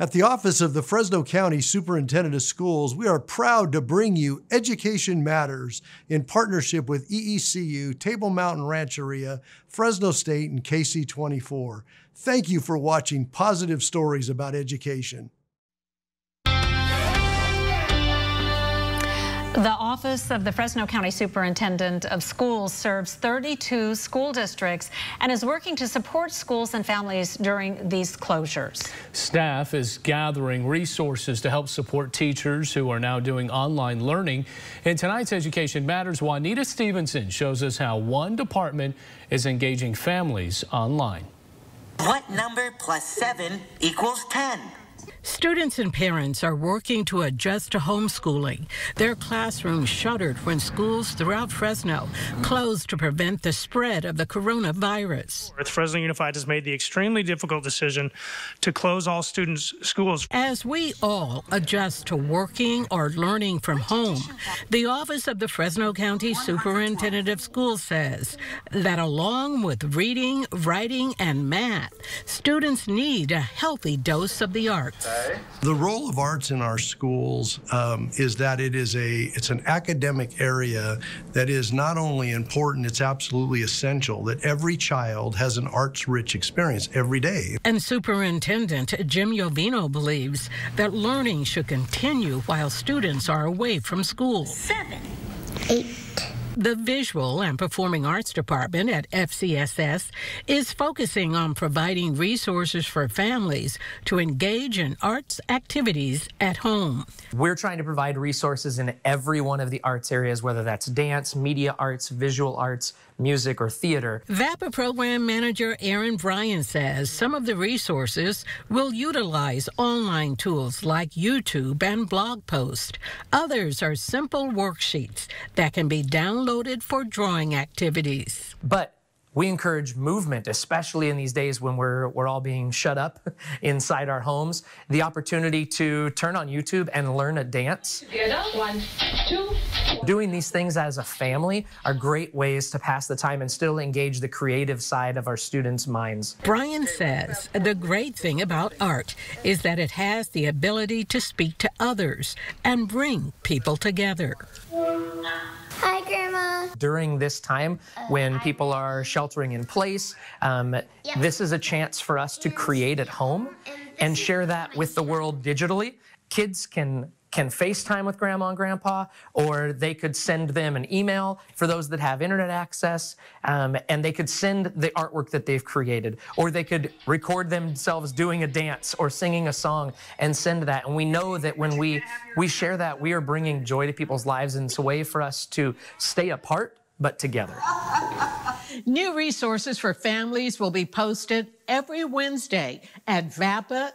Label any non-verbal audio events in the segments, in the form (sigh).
At the office of the Fresno County Superintendent of Schools, we are proud to bring you Education Matters in partnership with EECU, Table Mountain Rancheria, Fresno State, and KSEE24. Thank you for watching Positive Stories about Education. The Office of the Fresno County Superintendent of Schools serves 32 school districts and is working to support schools and families during these closures. Staff is gathering resources to help support teachers who are now doing online learning. In tonight's Education Matters, Juanita Stevenson shows us how one department is engaging families online. What number plus 7 equals 10? Students and parents are working to adjust to homeschooling. Their classrooms shuttered when schools throughout Fresno closed to prevent the spread of the coronavirus. Fresno Unified has made the extremely difficult decision to close all students' schools. As we all adjust to working or learning from home, the Office of the Fresno County Superintendent of Schools says that along with reading, writing, and math, students need a healthy dose of the arts. The role of arts in our schools um, is that it is a it's an academic area that is not only important, it's absolutely essential that every child has an arts-rich experience every day. And Superintendent Jim Yovino believes that learning should continue while students are away from school. Seven. Eight. The Visual and Performing Arts Department at FCSS is focusing on providing resources for families to engage in arts activities at home. We're trying to provide resources in every one of the arts areas, whether that's dance, media arts, visual arts, music, or theater. VAPA Program Manager Aaron Bryan says some of the resources will utilize online tools like YouTube and blog posts. Others are simple worksheets that can be downloaded for drawing activities. But we encourage movement, especially in these days when we're, we're all being shut up (laughs) inside our homes. The opportunity to turn on YouTube and learn a dance. One, two. Doing these things as a family are great ways to pass the time and still engage the creative side of our students' minds. Bryan says the great thing about art is that it has the ability to speak to others and bring people together. During this time when people are sheltering in place, um, this is a chance for us to create at home and share that with the world digitally. Kids can can FaceTime with grandma and grandpa, or they could send them an email for those that have internet access, um, and they could send the artwork that they've created, or they could record themselves doing a dance or singing a song and send that. And we know that when we we share that, we are bringing joy to people's lives, and it's a way for us to stay apart but together. (laughs) New resources for families will be posted every Wednesday at vapa.fcoe.org.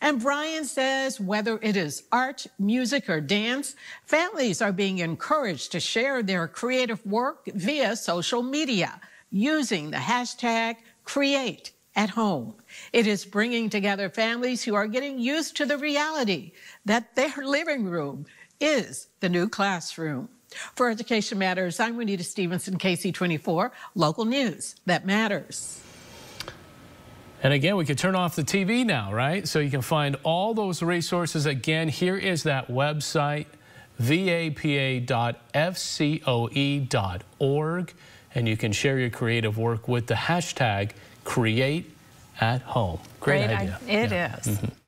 And Bryan says whether it is art, music, or dance, families are being encouraged to share their creative work via social media using the hashtag create at home. It is bringing together families who are getting used to the reality that their living room is the new classroom. For Education Matters, I'm Juanita Stevenson, KSEE24, local news that matters. And again, we can turn off the TV now, right? So you can find all those resources. Again, here is that website, vapa.fcoe.org, and you can share your creative work with the hashtag create at home. Great, Great idea. It yeah. is. Mm -hmm.